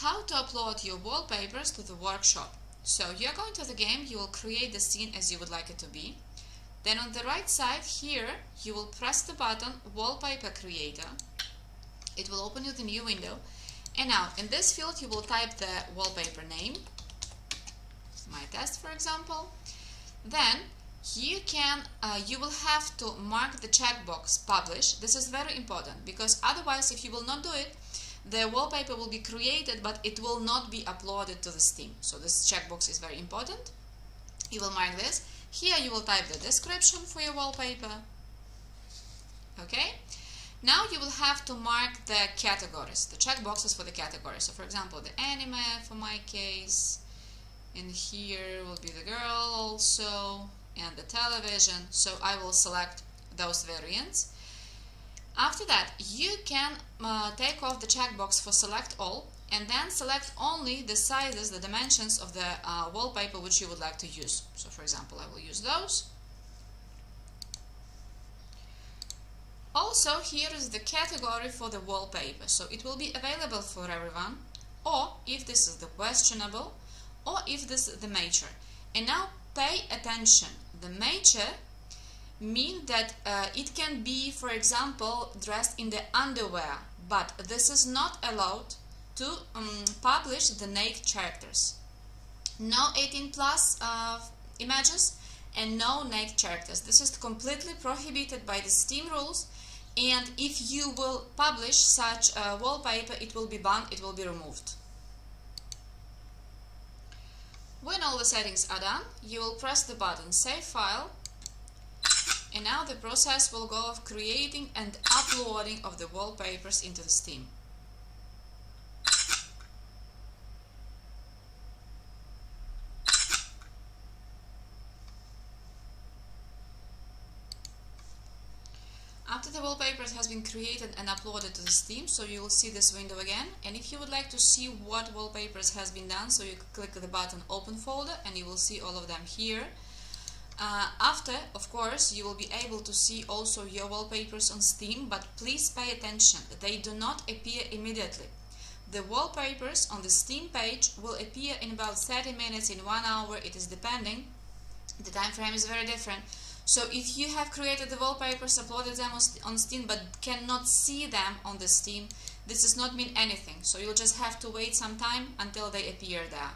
how to upload your wallpapers to the workshop. So you're going to the game, you will create the scene as you would like it to be. Then on the right side here, you will press the button Wallpaper Creator. It will open you the new window. And now, in this field, you will type the wallpaper name. My test, for example. Then, you can, uh, you will have to mark the checkbox Publish. This is very important, because otherwise, if you will not do it, the wallpaper will be created but it will not be uploaded to the Steam. So this checkbox is very important. You will mark this. Here you will type the description for your wallpaper. Okay? Now you will have to mark the categories, the checkboxes for the categories. So for example, the anime for my case, and here will be the girl also, and the television. So I will select those variants. After that, you can uh, take off the checkbox for select all and then select only the sizes, the dimensions of the uh, wallpaper which you would like to use. So for example, I will use those. Also, here is the category for the wallpaper. So it will be available for everyone or if this is the questionable or if this is the major. And now pay attention. The major mean that uh, it can be, for example, dressed in the underwear, but this is not allowed to um, publish the naked characters. No 18 plus uh, images and no naked characters. This is completely prohibited by the Steam rules and if you will publish such a wallpaper, it will be banned, it will be removed. When all the settings are done, you will press the button Save File and now the process will go of creating and uploading of the wallpapers into the Steam. After the wallpapers has been created and uploaded to the Steam, so you will see this window again. And if you would like to see what wallpapers has been done, so you click the button Open Folder and you will see all of them here. Uh, after, of course, you will be able to see also your wallpapers on Steam, but please pay attention, they do not appear immediately. The wallpapers on the Steam page will appear in about 30 minutes, in 1 hour, it is depending. The time frame is very different. So if you have created the wallpapers, uploaded them on Steam, but cannot see them on the Steam, this does not mean anything. So you'll just have to wait some time until they appear there.